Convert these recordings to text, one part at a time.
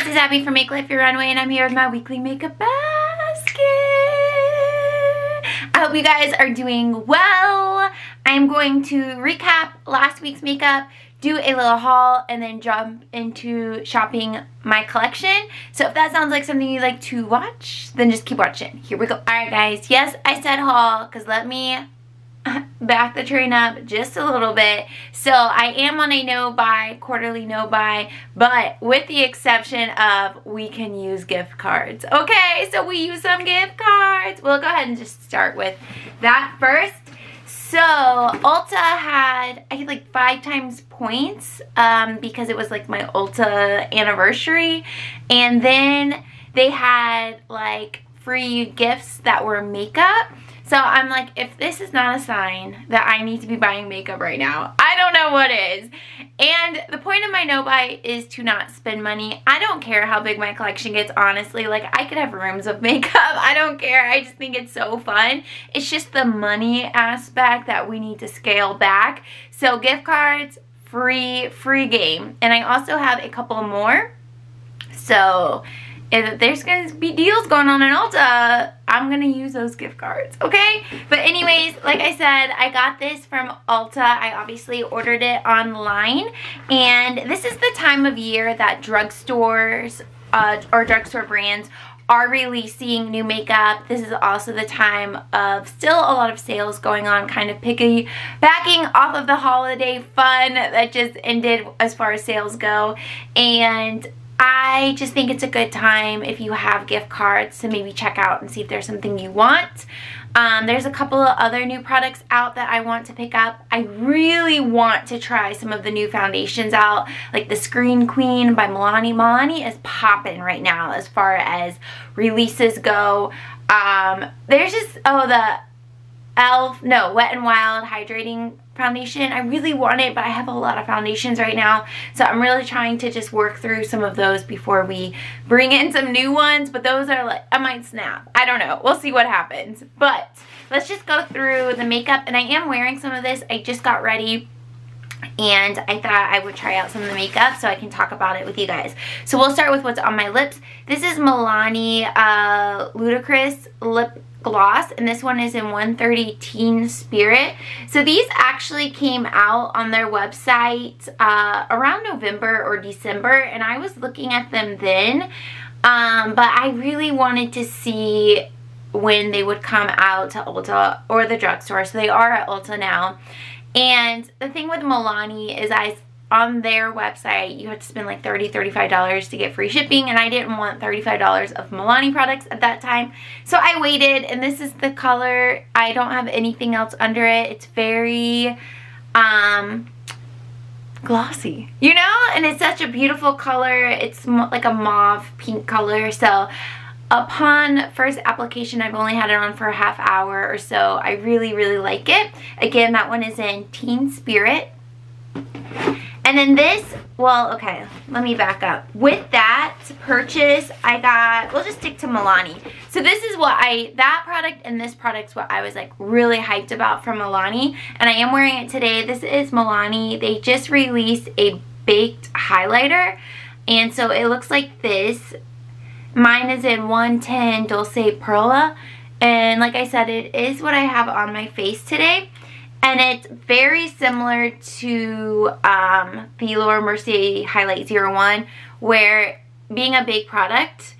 guys, it's Abby from Make Life Your Runway and I'm here with my weekly makeup basket. I hope you guys are doing well. I'm going to recap last week's makeup, do a little haul, and then jump into shopping my collection. So if that sounds like something you'd like to watch, then just keep watching. Here we go. Alright guys, yes, I said haul because let me back the train up just a little bit. So I am on a no buy, quarterly no buy, but with the exception of we can use gift cards. Okay, so we use some gift cards. We'll go ahead and just start with that first. So Ulta had, I had like five times points um, because it was like my Ulta anniversary. And then they had like free gifts that were makeup. So I'm like, if this is not a sign that I need to be buying makeup right now, I don't know what is. And the point of my no buy is to not spend money. I don't care how big my collection gets, honestly. Like, I could have rooms of makeup. I don't care. I just think it's so fun. It's just the money aspect that we need to scale back. So gift cards, free, free game. And I also have a couple more. So if there's going to be deals going on in Ulta, I'm going to use those gift cards, okay? But anyways, like I said, I got this from Ulta. I obviously ordered it online. And this is the time of year that drugstores uh, or drugstore brands are releasing new makeup. This is also the time of still a lot of sales going on, kind of picky backing off of the holiday fun that just ended as far as sales go. And I just think it's a good time if you have gift cards to maybe check out and see if there's something you want. Um, there's a couple of other new products out that I want to pick up. I really want to try some of the new foundations out, like the Screen Queen by Milani. Milani is popping right now as far as releases go. Um, there's just, oh, the e.l.f., no, Wet n Wild Hydrating foundation. I really want it, but I have a lot of foundations right now. So I'm really trying to just work through some of those before we bring in some new ones. But those are like, I might snap. I don't know. We'll see what happens. But let's just go through the makeup. And I am wearing some of this. I just got ready and I thought I would try out some of the makeup so I can talk about it with you guys. So we'll start with what's on my lips. This is Milani uh, Ludicrous Lip gloss and this one is in 130 Teen Spirit. So these actually came out on their website uh, around November or December and I was looking at them then um, but I really wanted to see when they would come out to Ulta or the drugstore. So they are at Ulta now. And the thing with Milani is I on their website, you have to spend like $30, $35 to get free shipping, and I didn't want $35 of Milani products at that time. So I waited, and this is the color. I don't have anything else under it. It's very um, glossy, you know? And it's such a beautiful color. It's like a mauve pink color, so upon first application I've only had it on for a half hour or so I really really like it again that one is in Teen Spirit and then this, well, okay, let me back up. With that purchase, I got, we'll just stick to Milani. So this is what I, that product and this product's what I was like really hyped about from Milani. And I am wearing it today. This is Milani. They just released a baked highlighter. And so it looks like this. Mine is in 110 Dulce Perla. And like I said, it is what I have on my face today. And it's very similar to um, the Laura Mercier Highlight 01 where being a big product,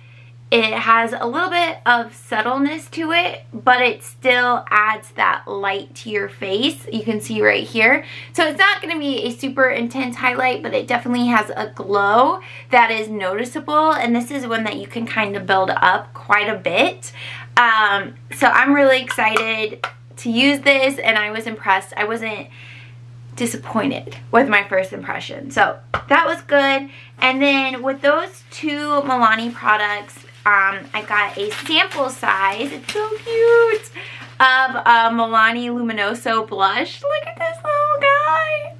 it has a little bit of subtleness to it, but it still adds that light to your face. You can see right here. So it's not going to be a super intense highlight, but it definitely has a glow that is noticeable. And this is one that you can kind of build up quite a bit. Um, so I'm really excited to use this and I was impressed. I wasn't disappointed with my first impression. So that was good. And then with those two Milani products, um, I got a sample size. It's so cute. Of a Milani Luminoso blush. Look at this little guy.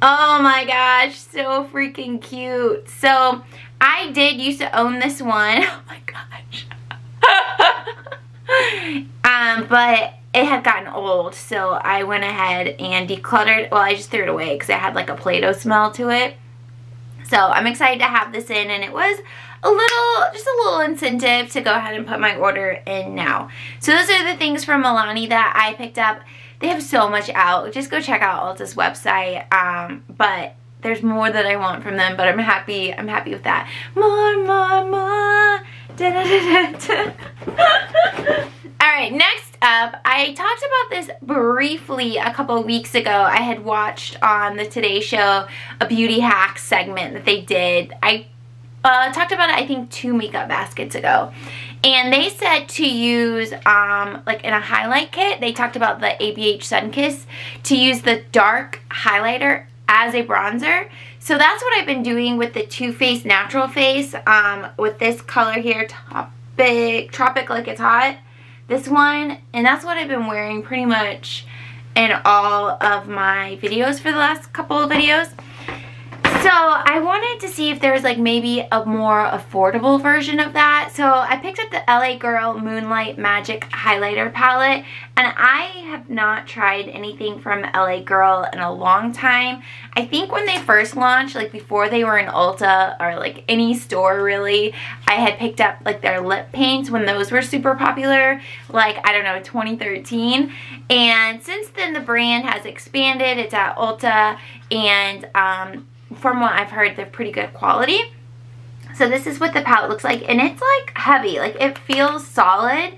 Oh my gosh, so freaking cute. So I did used to own this one. Oh my gosh. um, but it had gotten old so I went ahead and decluttered well I just threw it away because it had like a Play-Doh smell to it So I'm excited to have this in and it was a little, just a little incentive to go ahead and put my order in now. So those are the things from Milani that I picked up. They have so much out. Just go check out Ulta's website. Um, but there's more that I want from them, but I'm happy. I'm happy with that. More, more, more. Da, da, da, All right, next up, I talked about this briefly a couple weeks ago. I had watched on the Today Show a beauty hack segment that they did. I uh, talked about it, I think, two makeup baskets ago. And they said to use, um, like in a highlight kit, they talked about the ABH Sunkiss, to use the dark highlighter as a bronzer. So that's what I've been doing with the Too Faced Natural Face um, with this color here, Tropic, Tropic Like It's Hot. This one, and that's what I've been wearing pretty much in all of my videos for the last couple of videos. So I wanted to see if there was like maybe a more affordable version of that. So I picked up the LA Girl Moonlight Magic Highlighter Palette and I have not tried anything from LA Girl in a long time. I think when they first launched, like before they were in Ulta or like any store really, I had picked up like their lip paints when those were super popular, like I don't know, 2013. And since then the brand has expanded, it's at Ulta and um, from what I've heard, they're pretty good quality. So this is what the palette looks like. And it's like heavy. Like it feels solid.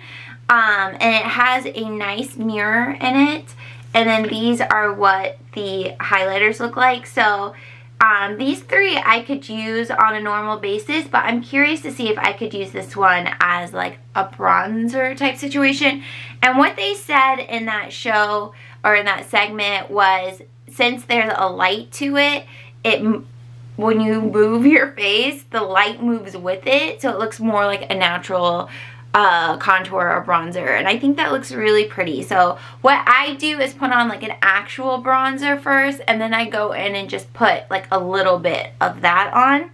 Um, and it has a nice mirror in it. And then these are what the highlighters look like. So um, these three I could use on a normal basis, but I'm curious to see if I could use this one as like a bronzer type situation. And what they said in that show or in that segment was since there's a light to it, it when you move your face, the light moves with it, so it looks more like a natural uh, contour or bronzer and I think that looks really pretty. So what I do is put on like an actual bronzer first and then I go in and just put like a little bit of that on.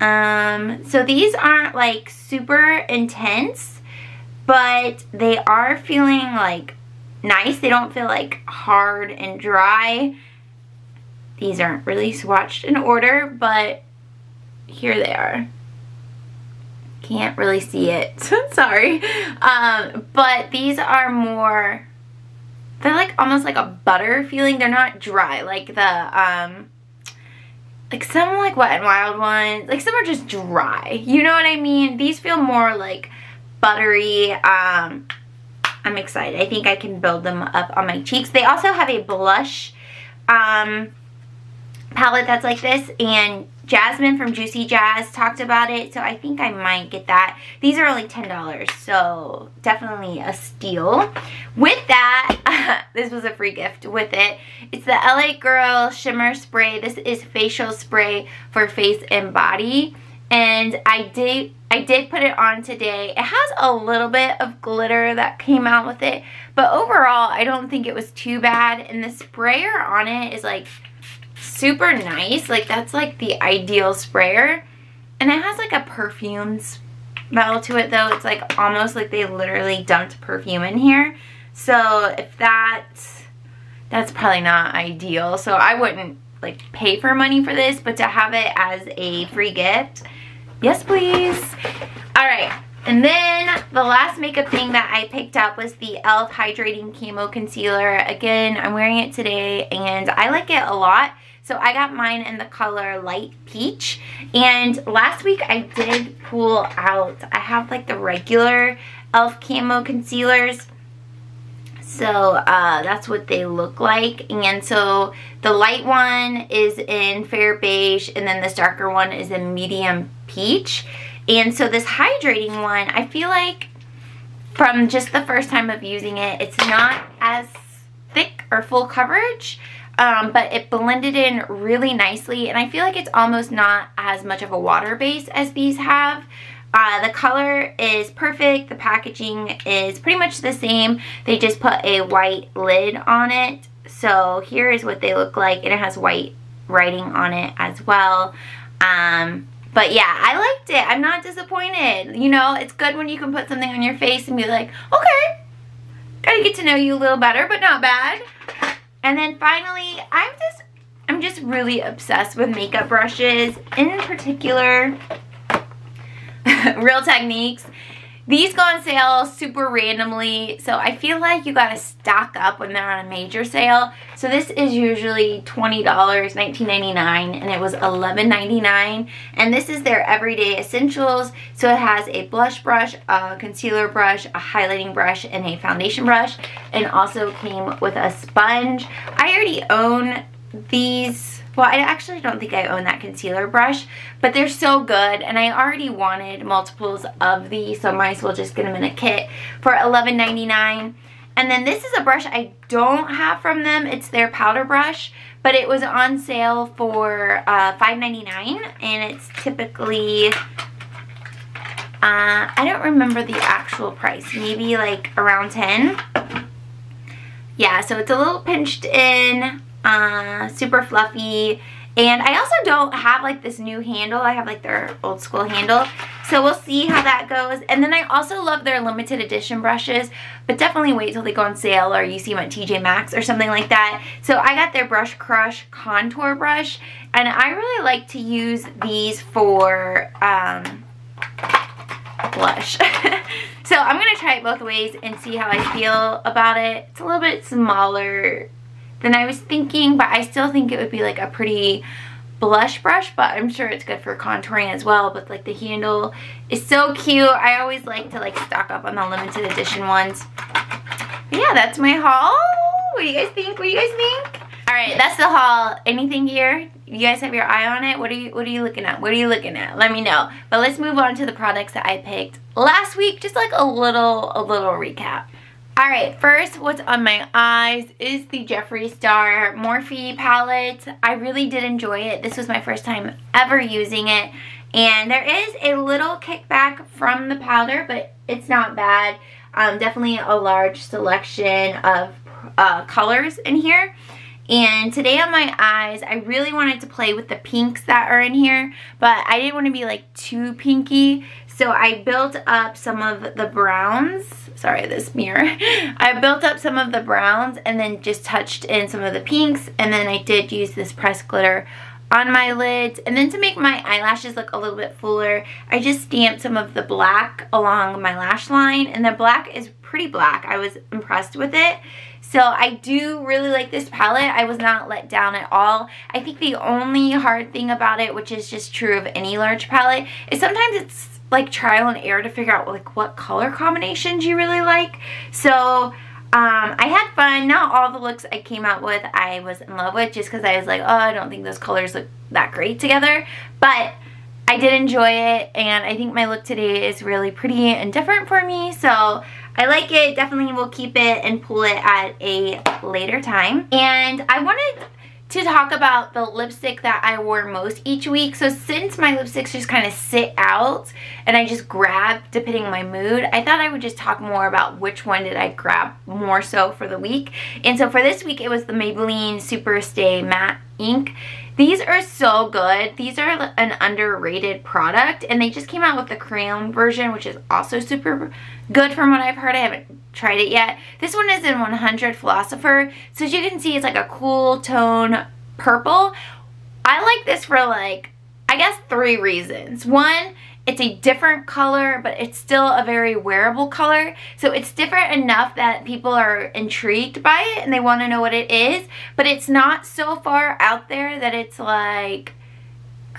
Um, so these aren't like super intense but they are feeling like nice. They don't feel like hard and dry these aren't really swatched in order, but here they are. Can't really see it. Sorry. Um, but these are more, they're like almost like a butter feeling. They're not dry like the, um, like some like Wet and Wild ones. Like some are just dry. You know what I mean? These feel more like buttery. Um, I'm excited. I think I can build them up on my cheeks. They also have a blush um, palette that's like this and Jasmine from Juicy Jazz talked about it, so I think I might get that. These are only $10, so definitely a steal. With that, this was a free gift with it. It's the LA Girl Shimmer Spray. This is facial spray for face and body. And I did I did put it on today. It has a little bit of glitter that came out with it, but overall, I don't think it was too bad. And the sprayer on it is like super nice. Like that's like the ideal sprayer. And it has like a perfume smell to it though. It's like almost like they literally dumped perfume in here. So if that, that's probably not ideal. So I wouldn't like pay for money for this, but to have it as a free gift, yes please. All right, and then the last makeup thing that I picked up was the e.l.f. Hydrating Camo Concealer. Again, I'm wearing it today and I like it a lot. So I got mine in the color Light Peach. And last week I did pull out, I have like the regular e.l.f. Camo Concealers. So uh, that's what they look like. And so the light one is in fair beige and then this darker one is in medium peach. And so this hydrating one, I feel like from just the first time of using it, it's not as thick or full coverage um, but it blended in really nicely and I feel like it's almost not as much of a water base as these have. Uh, the color is perfect. The packaging is pretty much the same. They just put a white lid on it. So here is what they look like and it has white writing on it as well. Um, but yeah, I liked it. I'm not disappointed. You know, it's good when you can put something on your face and be like, okay, gotta get to know you a little better, but not bad. And then finally, I'm just, I'm just really obsessed with makeup brushes, in particular, Real Techniques. These go on sale super randomly, so I feel like you gotta stock up when they're on a major sale. So this is usually $20, $19.99, and it was $11.99. And this is their everyday essentials. So it has a blush brush, a concealer brush, a highlighting brush, and a foundation brush. And also came with a sponge. I already own these well, I actually don't think I own that concealer brush, but they're so good, and I already wanted multiples of these, so I might as well just get them in a kit for $11.99. And then this is a brush I don't have from them. It's their powder brush, but it was on sale for uh, $5.99, and it's typically, uh, I don't remember the actual price, maybe like around 10 Yeah, so it's a little pinched in uh, super fluffy. And I also don't have like this new handle. I have like their old school handle. So we'll see how that goes. And then I also love their limited edition brushes. But definitely wait till they go on sale or you see them at TJ Maxx or something like that. So I got their Brush Crush contour brush. And I really like to use these for um, blush. so I'm going to try it both ways and see how I feel about it. It's a little bit smaller than I was thinking, but I still think it would be like a pretty blush brush, but I'm sure it's good for contouring as well. But like the handle is so cute. I always like to like stock up on the limited edition ones. But yeah, that's my haul. What do you guys think? What do you guys think? All right, that's the haul. Anything here? You guys have your eye on it? What are you What are you looking at? What are you looking at? Let me know. But let's move on to the products that I picked last week. Just like a little a little recap. Alright, first what's on my eyes is the Jeffree Star Morphe palette. I really did enjoy it. This was my first time ever using it. And there is a little kickback from the powder, but it's not bad. Um, definitely a large selection of uh, colors in here. And today on my eyes, I really wanted to play with the pinks that are in here, but I didn't want to be like too pinky. So I built up some of the browns. Sorry, this mirror. I built up some of the browns and then just touched in some of the pinks. And then I did use this pressed glitter on my lids. And then to make my eyelashes look a little bit fuller, I just stamped some of the black along my lash line. And the black is pretty black. I was impressed with it. So I do really like this palette. I was not let down at all. I think the only hard thing about it, which is just true of any large palette, is sometimes it's like trial and error to figure out like what color combinations you really like. So um, I had fun. Not all the looks I came out with I was in love with just because I was like, oh, I don't think those colors look that great together. But I did enjoy it and I think my look today is really pretty and different for me. So I like it. Definitely will keep it and pull it at a later time. And I wanted to talk about the lipstick that I wore most each week. So since my lipsticks just kind of sit out and I just grab depending on my mood, I thought I would just talk more about which one did I grab more so for the week. And so for this week, it was the Maybelline Super Stay Matte Ink. These are so good. These are an underrated product and they just came out with the crayon version which is also super good from what I've heard. I haven't tried it yet. This one is in 100 Philosopher. So as you can see it's like a cool tone purple. I like this for like, I guess three reasons. One, it's a different color, but it's still a very wearable color. So it's different enough that people are intrigued by it and they want to know what it is. But it's not so far out there that it's like,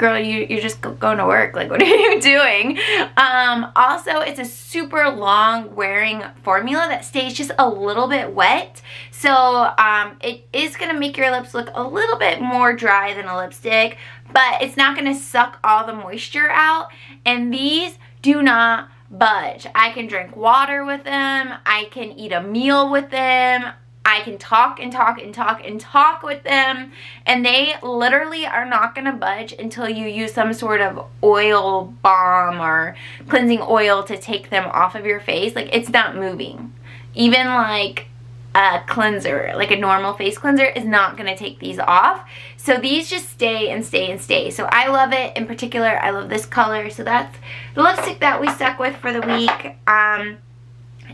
girl, you, you're just going to work. Like, what are you doing? Um, also, it's a super long wearing formula that stays just a little bit wet. So um, it is going to make your lips look a little bit more dry than a lipstick, but it's not going to suck all the moisture out. And these do not budge. I can drink water with them. I can eat a meal with them. I can talk and talk and talk and talk with them and they literally are not going to budge until you use some sort of oil balm or cleansing oil to take them off of your face. Like it's not moving. Even like a cleanser, like a normal face cleanser, is not going to take these off. So these just stay and stay and stay. So I love it. In particular, I love this color. So that's the lipstick that we stuck with for the week. Um,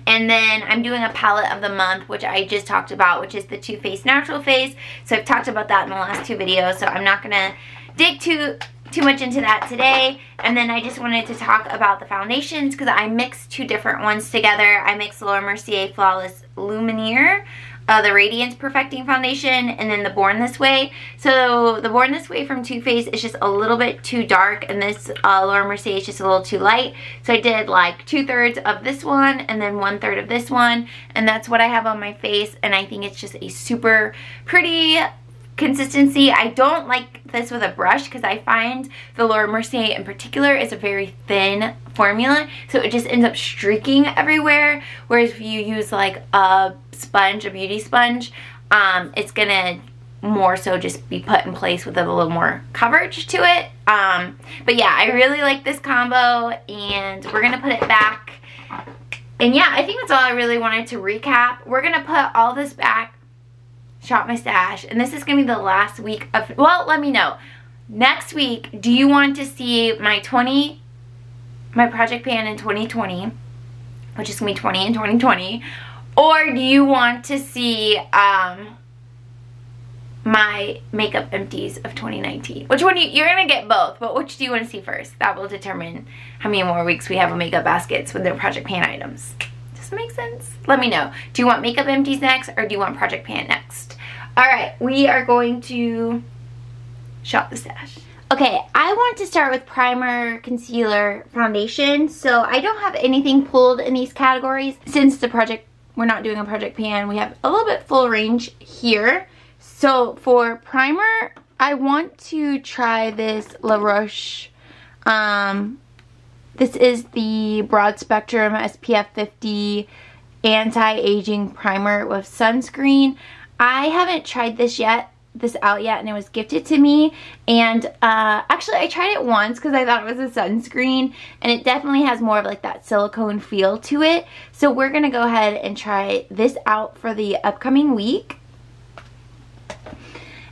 And then I'm doing a palette of the month, which I just talked about, which is the Too Faced Natural Face. So I've talked about that in the last two videos, so I'm not going to dig too too much into that today. And then I just wanted to talk about the foundations because I mixed two different ones together. I mixed Laura Mercier Flawless Lumiere uh, the Radiance Perfecting Foundation and then the Born This Way. So the Born This Way from Too Faced is just a little bit too dark and this uh, Laura Mercier is just a little too light. So I did like two thirds of this one and then one third of this one and that's what I have on my face and I think it's just a super pretty consistency. I don't like this with a brush because I find the Laura Mercier in particular is a very thin formula so it just ends up streaking everywhere whereas if you use like a sponge, a beauty sponge, um, it's gonna more so just be put in place with a little more coverage to it. Um, but yeah, I really like this combo and we're gonna put it back. And yeah, I think that's all I really wanted to recap. We're gonna put all this back shop my stash. And this is going to be the last week of, well, let me know. Next week, do you want to see my 20, my project pan in 2020, which is going to be 20 in 2020, or do you want to see um, my makeup empties of 2019? Which one you, you're to get both, but which do you want to see first? That will determine how many more weeks we have of makeup baskets with their project pan items. Does that make sense? Let me know. Do you want makeup empties next or do you want project pan next? All right, we are going to shop the stash. Okay, I want to start with primer, concealer, foundation. So I don't have anything pulled in these categories. Since the project, we're not doing a project pan, we have a little bit full range here. So for primer, I want to try this La Roche. Um, this is the Broad Spectrum SPF 50 Anti-Aging Primer with Sunscreen. I haven't tried this yet this out yet and it was gifted to me. And uh, actually I tried it once because I thought it was a sunscreen and it definitely has more of like that silicone feel to it. So we're gonna go ahead and try this out for the upcoming week.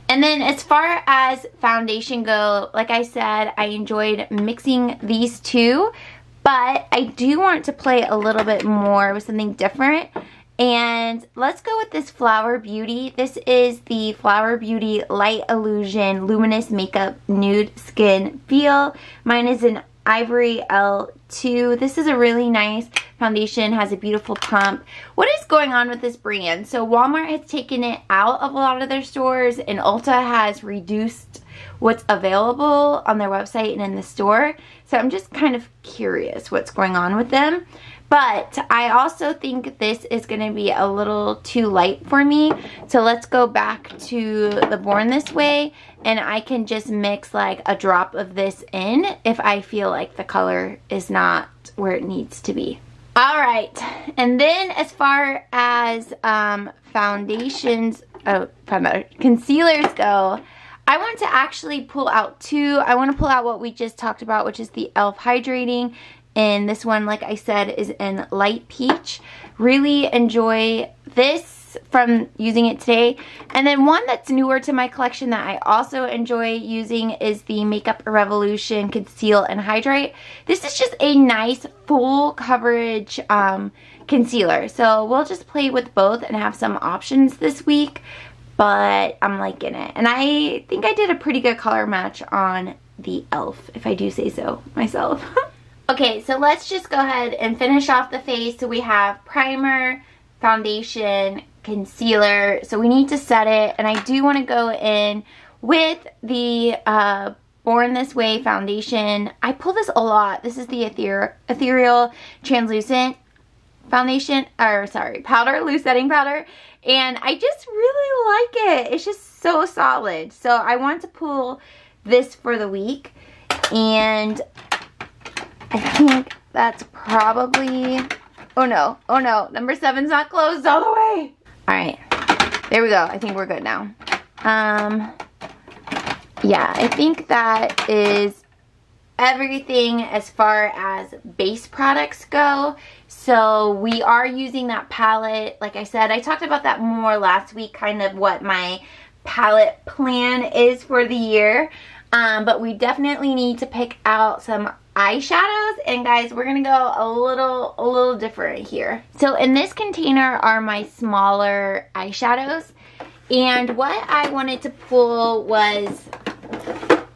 And then as far as foundation go like I said I enjoyed mixing these two but I do want to play a little bit more with something different and let's go with this Flower Beauty. This is the Flower Beauty Light Illusion Luminous Makeup Nude Skin Feel. Mine is an Ivory L2. This is a really nice foundation, has a beautiful pump. What is going on with this brand? So Walmart has taken it out of a lot of their stores and Ulta has reduced what's available on their website and in the store. So I'm just kind of curious what's going on with them. But I also think this is going to be a little too light for me. So let's go back to the Born This Way and I can just mix like a drop of this in if I feel like the color is not where it needs to be. All right, and then as far as um, foundations, oh, concealers go, I want to actually pull out two. I want to pull out what we just talked about, which is the e.l.f. Hydrating and this one, like I said, is in light peach. Really enjoy this from using it today. And then one that's newer to my collection that I also enjoy using is the Makeup Revolution Conceal and Hydrate. This is just a nice full coverage um, concealer. So we'll just play with both and have some options this week. But I'm liking it. And I think I did a pretty good color match on the e.l.f. if I do say so myself. Okay, so let's just go ahead and finish off the face. So we have primer, foundation, concealer. So we need to set it. And I do want to go in with the uh, Born This Way foundation. I pull this a lot. This is the Ether Ethereal Translucent foundation, or sorry, powder, loose setting powder. And I just really like it. It's just so solid. So I want to pull this for the week. And I think that's probably, oh no, oh no, number seven's not closed all the way. All right, there we go. I think we're good now. Um, yeah, I think that is everything as far as base products go. So we are using that palette. Like I said, I talked about that more last week, kind of what my palette plan is for the year. Um, but we definitely need to pick out some eyeshadows and guys we're gonna go a little a little different here so in this container are my smaller eyeshadows and what I wanted to pull was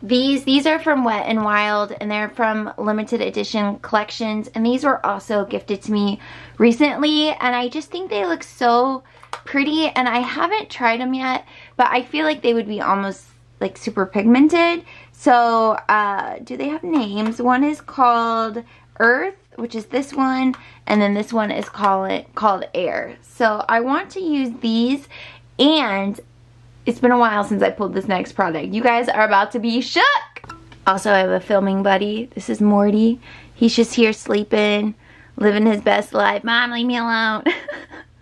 these these are from Wet and Wild and they're from limited edition collections and these were also gifted to me recently and I just think they look so pretty and I haven't tried them yet but I feel like they would be almost like super pigmented. So uh, do they have names? One is called Earth which is this one and then this one is call it, called Air. So I want to use these and it's been a while since I pulled this next product. You guys are about to be shook. Also, I have a filming buddy. This is Morty. He's just here sleeping, living his best life. Mom, leave me alone.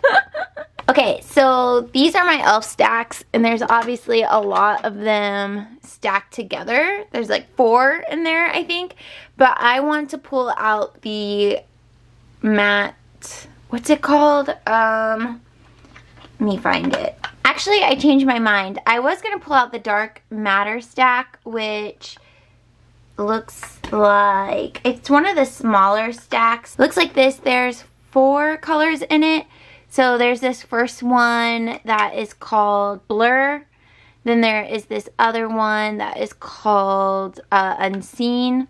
okay, so these are my e.l.f. stacks, and there's obviously a lot of them stacked together. There's like four in there, I think. But I want to pull out the matte, what's it called? Um, let me find it. Actually, I changed my mind. I was going to pull out the Dark Matter stack, which looks like... It's one of the smaller stacks. Looks like this. There's four colors in it. So there's this first one that is called Blur. Then there is this other one that is called uh, Unseen.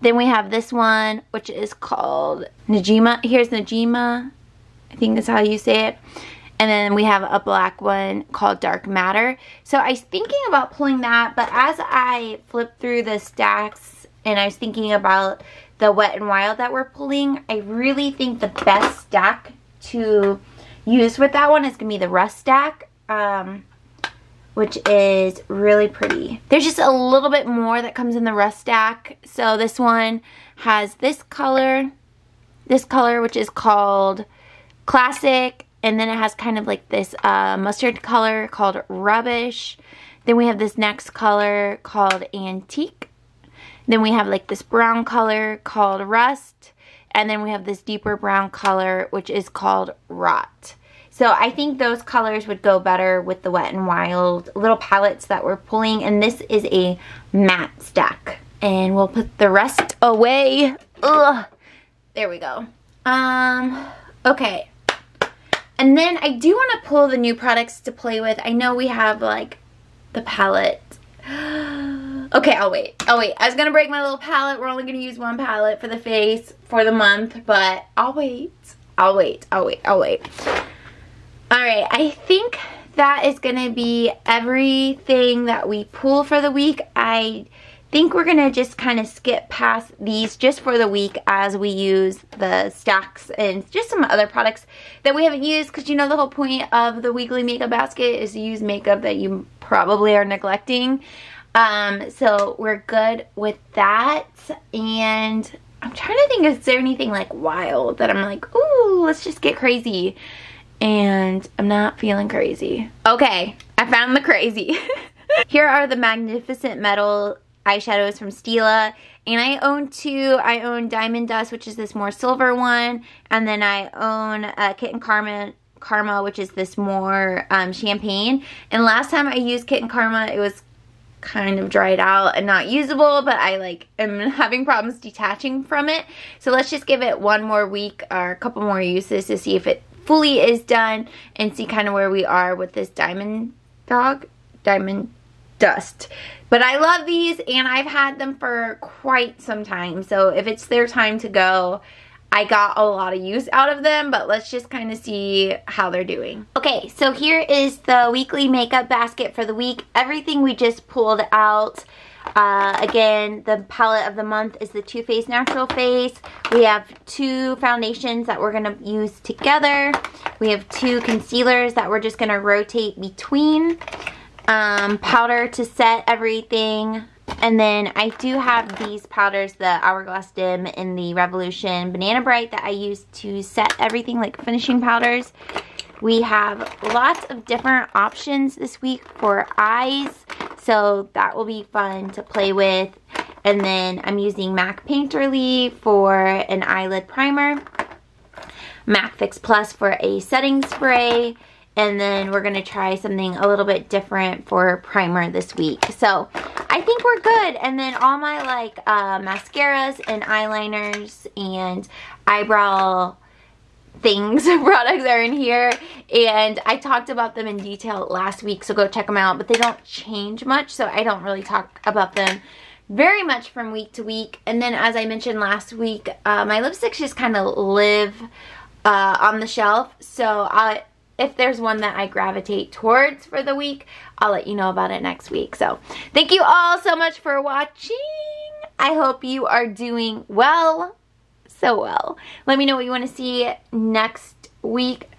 Then we have this one, which is called Najima. Here's Najima. I think that's how you say it. And then we have a black one called Dark Matter. So I was thinking about pulling that, but as I flipped through the stacks and I was thinking about the Wet and Wild that we're pulling, I really think the best stack to use with that one is going to be the Rust stack. Um, which is really pretty. There's just a little bit more that comes in the Rust stack. So this one has this color, this color, which is called Classic, and then it has kind of like this uh, mustard color called Rubbish. Then we have this next color called Antique. Then we have like this brown color called Rust. And then we have this deeper brown color which is called Rot. So I think those colors would go better with the Wet n Wild little palettes that we're pulling. And this is a matte stack. And we'll put the rest away. Ugh. There we go. Um, okay. And then I do want to pull the new products to play with. I know we have like the palette. okay, I'll wait. I'll wait. I was going to break my little palette. We're only going to use one palette for the face for the month, but I'll wait. I'll wait. I'll wait. I'll wait. Alright, I think that is going to be everything that we pull for the week. I think we're to just kind of skip past these just for the week as we use the stacks and just some other products that we haven't used because you know the whole point of the weekly makeup basket is to use makeup that you probably are neglecting. Um, so we're good with that and I'm trying to think is there anything like wild that I'm like, ooh, let's just get crazy. And I'm not feeling crazy. Okay, I found the crazy. Here are the Magnificent Metal eyeshadows from Stila. And I own two. I own Diamond Dust, which is this more silver one. And then I own uh, and Karma, Karma, which is this more um, champagne. And last time I used Kitten Karma, it was kind of dried out and not usable, but I like am having problems detaching from it. So let's just give it one more week or a couple more uses to see if it fully is done and see kind of where we are with this Diamond Dog, Diamond Dust. But I love these and I've had them for quite some time. So if it's their time to go, I got a lot of use out of them, but let's just kind of see how they're doing. Okay, so here is the weekly makeup basket for the week. Everything we just pulled out. Uh, again, the palette of the month is the Too Faced Natural Face. We have two foundations that we're going to use together. We have two concealers that we're just going to rotate between um, powder to set everything. And then I do have these powders, the Hourglass Dim and the Revolution Banana Bright that I use to set everything like finishing powders. We have lots of different options this week for eyes, so that will be fun to play with. And then I'm using MAC Painterly for an eyelid primer, MAC Fix Plus for a setting spray, and then we're going to try something a little bit different for primer this week. So I think we're good. And then all my like uh, mascaras and eyeliners and eyebrow things products are in here and I talked about them in detail last week so go check them out but they don't change much so I don't really talk about them very much from week to week and then as I mentioned last week uh, my lipsticks just kind of live uh, on the shelf so I if there's one that I gravitate towards for the week I'll let you know about it next week so thank you all so much for watching I hope you are doing well so well. Let me know what you want to see next week.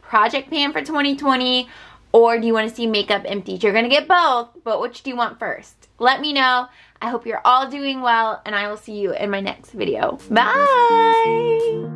Project pan for 2020 or do you want to see makeup empty? You're going to get both, but which do you want first? Let me know. I hope you're all doing well and I will see you in my next video. Bye!